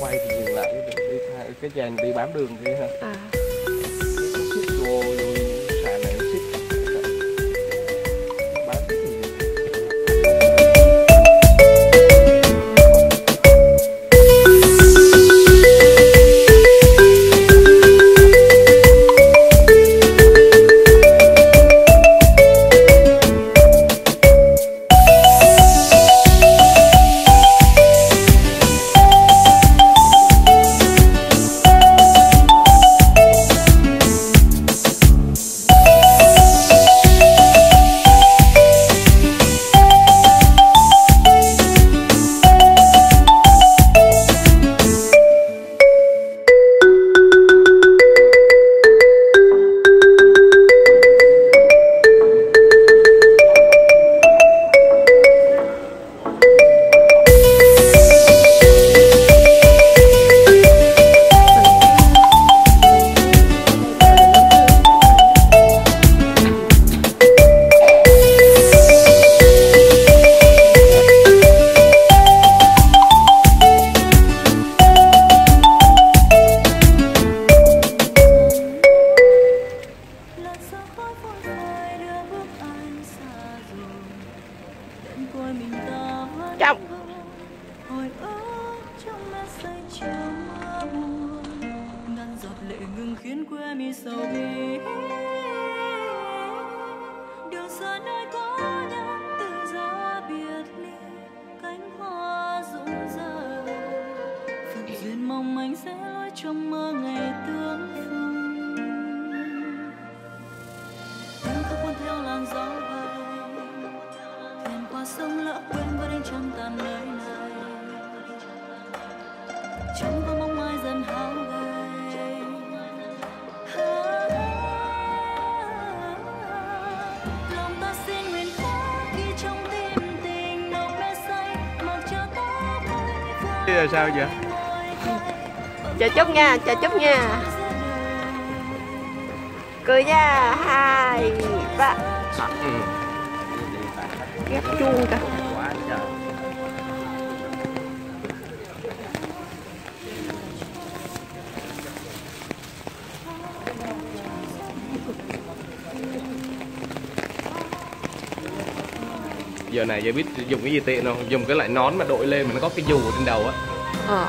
quay thì dừng lại cái, cái dàn đi bám đường kia ha à. Say chiều mưa buồn ngăn giọt lệ ngừng khiến quê mi sầu bi đường xa nơi có nhau từ gió biệt ly, cánh hoa rụng rơi phận duyên mong manh sẽ lối trong mơ ngày tương phùng. Tiếng khóc cuốn theo làn gió bay, Thuyền qua sông lỡ quên với anh trăng tàn nơi này trong có mong mai dần hao gầy Lòng ta xin nguyện khóc khi trong tim tình nồng mê say Mặc cho tóc bay Bây giờ sao vậy? chờ chút nha chờ chút nha cười nha hai ba Ừ. ghép chuông cả giờ này giờ biết dùng cái gì tiện không? Dùng cái loại nón mà đội lên mà nó có cái dù ở trên đầu á. Ờ.